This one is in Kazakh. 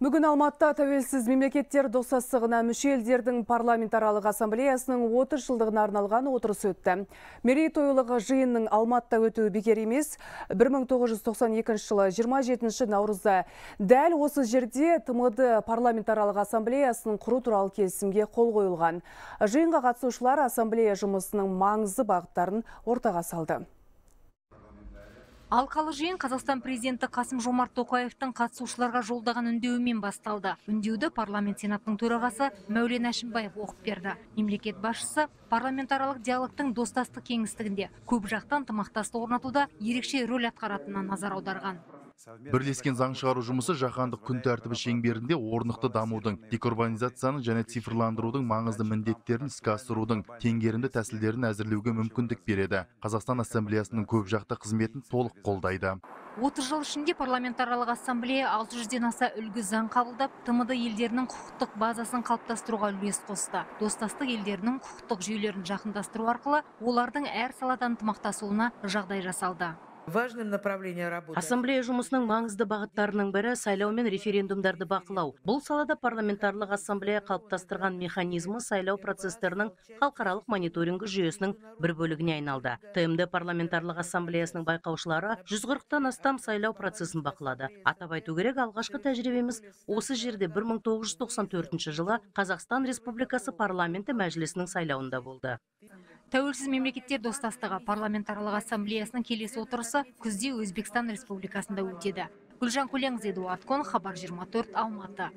Бүгін Алматыда тәуелсіз мемлекеттер достастығына мүше елдердің парламентаралық ассамблеясының 30 жылдығына арналған отырысы өтті. Мерейтойлығы жиынның Алматыда өтуі бекер емес. 1992 жылы 27 наурызда дәл осы жерде ТМД парламентаралық ассамблеясының құру туралы келісімге қол қойылған. Жиынға қатысушылар ассамблея жұмысының маңызды бағыттарын ортаға салды. Алқалы жиын Қазақстан президенті Қасым Жомарт Тоқаевтың қатысушыларға жолдаған үндеуімен басталды. Үндеуді парламент сенатының төрағасы Мәулен Әшімбаев оқып берді. Мемлекет басшысы парламентаралық диалогтың достастық кеңістігінде көп жақты ынтымақтастық орнатуда ерекше рөл атқаратынына назар аударған. Бірлескен заң шығару жұмысы жаһандық күн тәртібі шеңберінде орнықты дамудың декарбонизацияның және цифрландырудың маңызды міндеттерін іске асырудың теңгерімді тәсілдерін әзірлеуге мүмкіндік береді. Қазақстан ассамблеясының көпжақты қызметін толық қолдайды. 30 жыл ішінде парламентаралық ассамблея 600-ден аса үлгі заң қабылдап тмд елдерінің құқықтық базасын қалыптастыруға үлес қосты. Достастық елдерінің құқықтық жүйелерін жақындастыру арқылы олардың әр салада ынтымақтасуына жағдай жасалды. Ассамблея жұмысының маңызды бағыттарының бірі сайлау мен референдумдарды бақылау. Бұл салада парламентарлық ассамблея қалыптастырған механизмі сайлау процестерінің халықаралық мониторингі жүйесінің бір бөлігіне айналды. Тмд парламентарлық ассамблеясының байқаушылары 140-тан астам сайлау процесін бақылады. Атап айту керек алғашқы тәжірибеміз осы жерде 1994 жылы қазақстан республикасы парламенті мәжілісінің сайлауында болды. Тәуелсіз мемлекеттер достастығы парламентаралық ассамблеясының келесі отырысы күзде өзбекстан республикасында өтеді. Гүлжан көленқызы эдуард кон хабар 24 алматы.